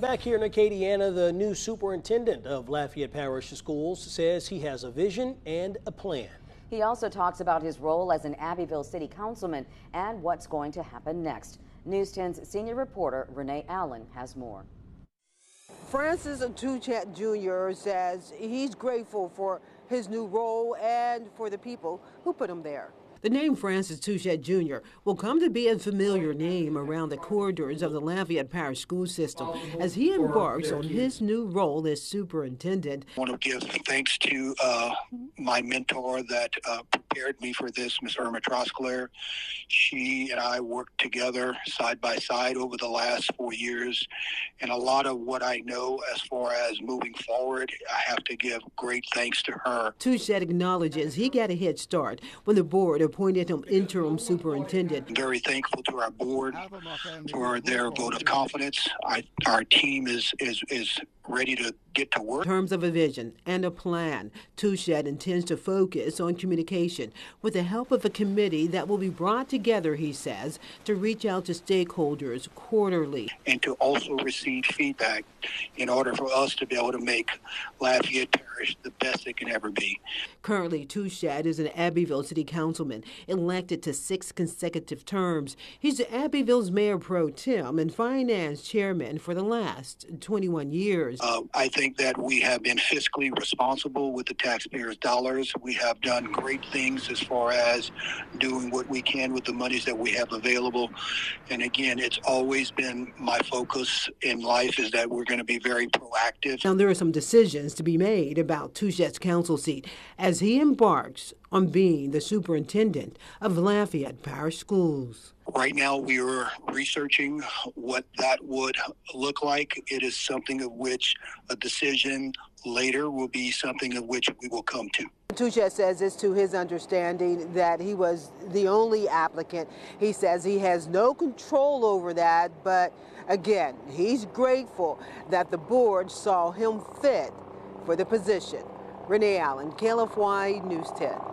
Back here in Acadiana, the new superintendent of Lafayette Parish Schools says he has a vision and a plan. He also talks about his role as an Abbeville City Councilman and what's going to happen next. News 10's senior reporter Renee Allen has more. Francis Touchet Jr. says he's grateful for his new role and for the people who put him there. The name Francis Touchet Jr. will come to be a familiar name around the corridors of the Lafayette Parish School System as he embarks on his new role as superintendent. I want to give thanks to uh, my mentor that uh, prepared me for this, Ms. Irma Trosclair. She and I worked together side by side over the last four years, and a lot of what I know as far as moving forward, I have to give great thanks to her. Touchet acknowledges he got a head start when the board appointed him interim superintendent. I'm very thankful to our board for their vote of confidence. I, our team is, is, is ready to get to work. In terms of a vision and a plan, Touchet intends to focus on communication with the help of a committee that will be brought together, he says, to reach out to stakeholders quarterly. And to also receive feedback in order for us to be able to make Lafayette Parish the best it can ever be. Currently, Touchet is an Abbeville City Councilman elected to six consecutive terms. He's Abbeville's Mayor Pro Tem and Finance Chairman for the last 21 years. Uh, I think that we have been fiscally responsible with the taxpayers' dollars. We have done great things as far as doing what we can with the monies that we have available. And again, it's always been my focus in life is that we're going to be very proactive. Now, there are some decisions to be made about Touchet's council seat as he embarks on being the superintendent of Lafayette Parish Schools. Right now, we are researching what that would look like. It is something of which a decision later will be something of which we will come to. Touchet says it's to his understanding that he was the only applicant. He says he has no control over that, but again, he's grateful that the board saw him fit for the position. Renee Allen, KLFY News 10.